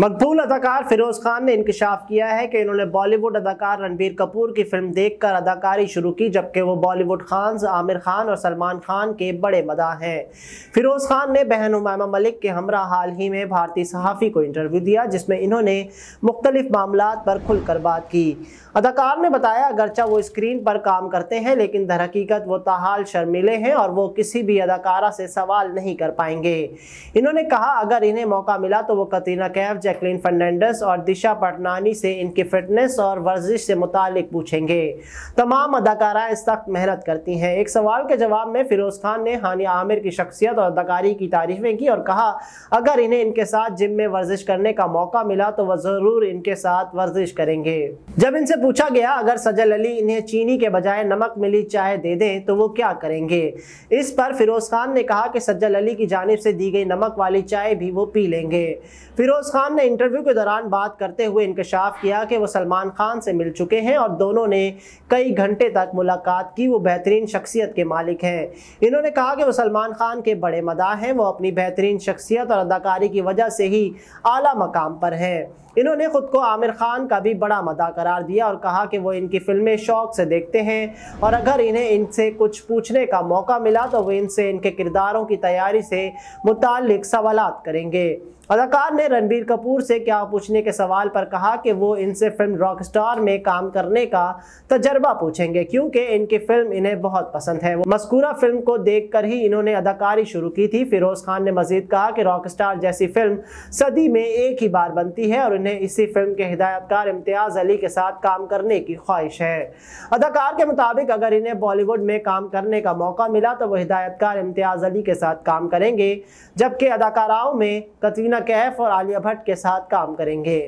मकबूल अदाकार फिरोज खान ने इंकशाफ किया है कि इन्होंने बॉलीवुड अदाकार रणबीर कपूर की फ़िल्म देखकर अदाकारी शुरू की, जबकि वो बॉलीवुड खान आमिर खान और सलमान खान के बड़े मदा हैं। फिरोज खान ने बहन हुमामा मलिक के हमरा हाल ही में भारतीय सहाफ़ी को इंटरव्यू दिया, जिसमें इन्होंने मुख्तलिफ़ मामला पर खुलकर बात की। अदाकार ने बताया, अगरचा वो स्क्रीन पर काम करते हैं, लेकिन दर हकीकत वो ताहाल शर्मिले हैं और वो किसी भी अदाकारा से सवाल नहीं कर पाएँगे। इन्होंने कहा, अगर इन्हें मौका मिला तो वो कतरीना कैफ जैकलिन फर्नांडिस और दिशा पटनानी से इनकी फिटनेस और वर्जिश से मुतालिक पूछेंगे। तमाम अदाकारा इस सख्त मेहनत करती हैं। एक सवाल के जवाब में फिरोज खान ने हानिया आमिर की शख्सियत और अदाकारी की तारीफें की और कहा, अगर इन्हें इनके साथ जिम में वर्जिश करने का मौका मिला तो वह ज़रूर इनके साथ वर्जिश करेंगे। जब इनसे पूछा गया, अगर सजल अली इन्हें चीनी के बजाय नमक मिली चाय दे दें तो वो क्या करेंगे? इस पर फिरोज खान ने कहा कि सज्जल अली की जानब से दी गई नमक वाली चाय भी वो पी लेंगे। फिरोज खान ने इंटरव्यू के दौरान बात करते हुए इंकशाफ किया कि वो सलमान खान से मिल चुके हैं और दोनों ने कई घंटे तक मुलाकात की। वो बेहतरीन शख्सियत के मालिक हैं। इन्होंने कहा कि वो सलमान खान के बड़े मदा हैं। वो अपनी बेहतरीन शख्सियत और अदाकारी की वजह से ही आला मकाम पर हैं। इन्होंने खुद को आमिर खान का भी बड़ा मदा करार दिया और कहा कि वो इनकी फ़िल्में शौक से देखते हैं और अगर इन्हें इनसे कुछ पूछने का मौका मिला तो वो इनसे इनके किरदारों की तैयारी से मुतल सवाल करेंगे। अदाकार ने रणबीर कपूर से क्या पूछने के सवाल पर कहा कि वो इनसे फ़िल्म रॉक स्टार में काम करने का तजर्बा पूछेंगे, क्योंकि इनकी फ़िल्म इन्हें बहुत पसंद है। मस्कूरा फ़िल्म को देखकर ही इन्होंने अदाकारी शुरू की थी। फिरोज खान ने मजीद कहा कि रॉक जैसी फ़िल्म सदी में एक ही बार बनती है और इन्हें इसी फ़िल्म के हिदायतकार इम्तियाज़ अली के साथ काम करने की ख्वाहिश है। अदाकार के मुताबिक अगर इन्हें बॉलीवुड में काम करने का मौका मिला तो वो हिदायतकार इम्तियाज़ अली के साथ काम करेंगे, जबकि अदाकाराओं में कतरीना कैफ और आलिया भट्ट साथ काम करेंगे।